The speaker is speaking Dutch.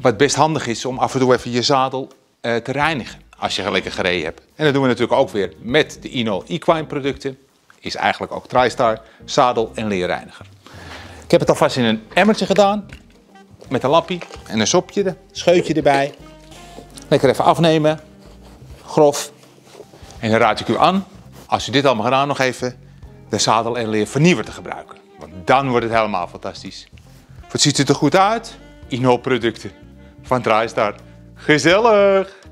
Wat best handig is om af en toe even je zadel eh, te reinigen als je lekker gereden hebt. En dat doen we natuurlijk ook weer met de Ino Equine producten. Is eigenlijk ook TriStar zadel- en leerreiniger. Ik heb het alvast in een emmertje gedaan. Met een lappie en een sopje, scheutje erbij. Lekker even afnemen. Grof. En dan raad ik u aan, als u dit allemaal gedaan nog even de zadel- en leer vernieuwer te gebruiken. Want dan wordt het helemaal fantastisch. Wat ziet het er goed uit? Ino producten van TriStar. Gezellig!